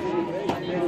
Amen.